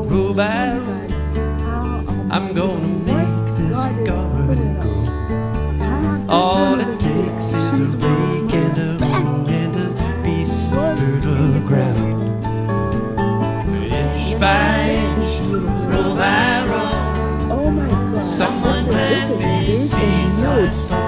Bluebell, I'm gonna make this garden grow. All it takes is a rake and a hoe and a piece of fertile ground. Inch by inch, row by row, someone plant these seeds.